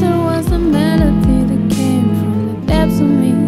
There was a melody that came from the depths of me.